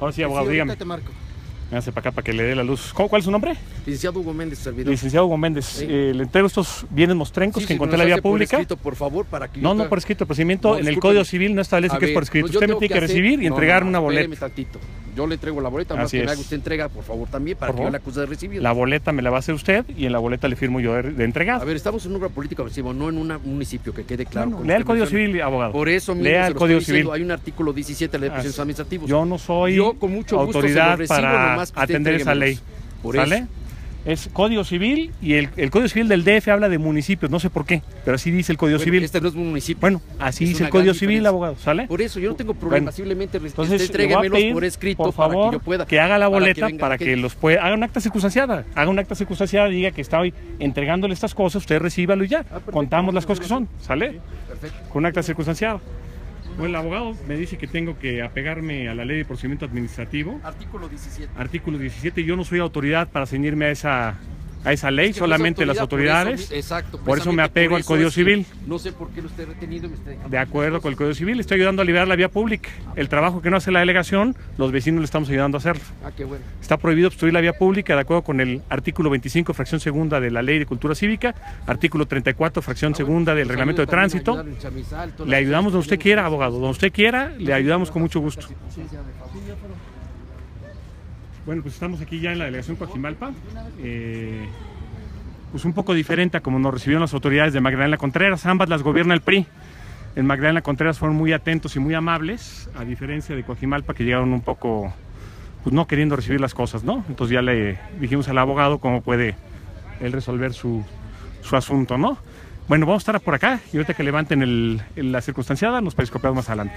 Ahora sí, abogado, dígame. Te marco. Hágase para acá para que le dé la luz. ¿Cómo, ¿Cuál es su nombre? Licenciado Hugo Méndez, servidor. Licenciado Hugo Méndez. Sí. Eh, le entrego estos bienes mostrencos Sí, que sí, encontré en la vía hace por pública. escrito, por favor, para que No, no por escrito. El procedimiento No, en el. Código Civil no establece que es por escrito. pues yo usted me tiene que hacer- recibir y No, entregar no, una boleta. tantito. Yo le entrego la boleta, más Así que me haga usted entrega, por favor, también, para Por que yo favor. la acuse de recibir. La boleta me la va a hacer usted y en la boleta le firmo yo de, de entregado. A ver, estamos en un lugar político agresivo, no en un municipio, que quede claro. Bueno, como lea el usted Código menciona. Civil, abogado. Por eso mismo Lea se el lo Código estoy diciendo, Civil. Hay un artículo 17 de la ley de Así. administrativos. Yo no soy Yo con mucho gusto se autoridad lo recibo, para nomás que usted atender esa ley. entréguemelos. Por eso. Es Código Civil y el, el Código Civil del DF habla de municipios, no sé por qué, pero así dice el Código Bueno, Civil. Este no es un municipio. Bueno, así Es dice el Código Civil, abogado, ¿sale? Por eso yo no tengo problema, Bueno, simplemente re- Entonces, entréguemelos por escrito por para favor, que yo pueda. haga la para boleta para que los pueda, haga un acta circunstanciada, haga un acta circunstanciada, diga que está hoy entregándole estas cosas, usted recíbalo y ya. perfecto. Contamos las cosas que son, ¿sale? Perfecto. Con un acta circunstanciada. Bueno, el abogado me dice que tengo que apegarme a la ley de procedimiento administrativo, Artículo 17. artículo 17. Yo no soy autoridad para ceñirme a esa, a esa ley, Es que no es solamente las por autoridades. eso exacto, por eso me apego al Código Civil. No sé por qué lo esté retenido. Me De acuerdo con el Código Civil, estoy ayudando a liberar la vía pública. El trabajo que no hace la delegación, los vecinos le estamos ayudando a hacerlo. Ah, qué bueno. Está prohibido obstruir la vía pública de acuerdo con el artículo 25, fracción segunda de la Ley de Cultura Cívica, artículo 34, fracción segunda del Nos Reglamento de Tránsito. ayudar Chamizal, Le ayudamos donde usted quiera, abogado. Donde usted quiera, le ayudamos con mucho gusto. Sí, ya, de favor. Bueno, pues estamos aquí ya en la delegación Coajimalpa. Eh, pues un poco diferente a como nos recibieron las autoridades de Magdalena Contreras. Ambas las gobierna el PRI. En Magdalena Contreras fueron muy atentos y muy amables, a diferencia de Coajimalpa que llegaron un poco, pues no queriendo recibir las cosas, ¿no? Entonces ya le dijimos al abogado cómo puede él resolver su, su asunto, ¿no? Bueno, vamos a estar por acá y ahorita que levanten la circunstanciada nos periscopiamos más adelante.